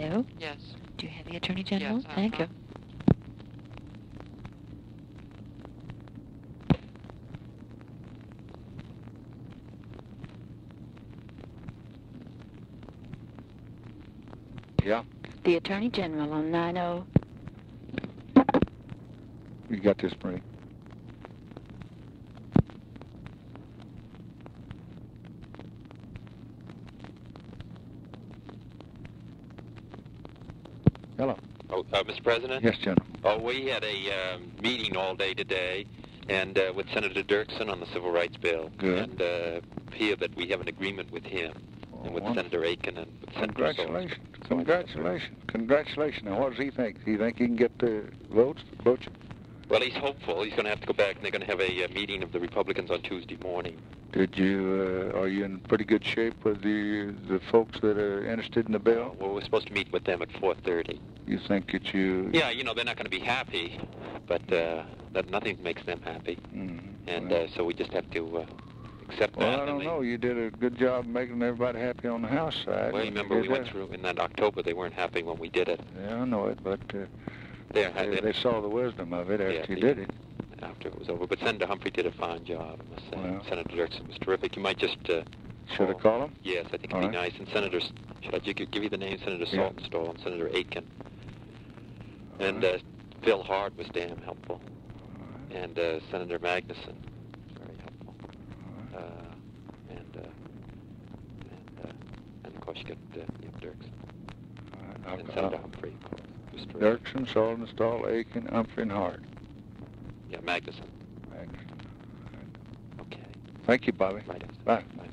Hello? Yes. Do you have the Attorney General? Yes, Thank you. Yeah, The Attorney General on oh, 90. you got this, Marie. Hello. Oh, uh, Mr. President? Yes, General. Oh, we had a um, meeting all day today, and uh, with Senator Dirksen on the civil rights bill, Good. and uh, hear that we have an agreement with him, and with Oh, Senator Aiken, and with Senator Congratulations. Congratulations. Congratulations. Now, what does he think? Do you think he can get the votes? Votes? Well, he's hopeful. He's going to have to go back, and they're going to have a uh, meeting of the Republicans on Tuesday morning. Did you, uh, are you in pretty good shape with the the folks that are interested in the bill? Well, we're supposed to meet with them at 4:30. You think that you... Yeah, you know they're not going to be happy, but uh, that nothing makes them happy, Mm, and well, uh, so we just have to uh, accept well, that. I don't they- know. You did a good job making everybody happy on the House side. Well, You remember we went that. through in that October. They weren't happy when we did it. Yeah, I know it, but they, they saw the wisdom of it after Yeah, the- did it. after it was over. But Senator Humphrey did a fine job, I must say. Well. Senator Dirksen was terrific. You might just, uh, Should I call him? yes, I think it'd All be right. nice. And Senator, should I give you the name? Senator Yeah. Saltonstall and Senator Aiken. All And right. uh, Phil Hart was damn helpful. Right. And uh, Senator Magnuson, very helpful. Uh, and, uh, and, uh, and of course you got uh, Dirksen. And I'll- Senator Humphrey, of course. Dirksen, Saltonstall, Aiken, Humphrey, and Hart. Yeah, Magnuson. Thanks. Okay. Thank you, Bobby. Right. Bye. Bye.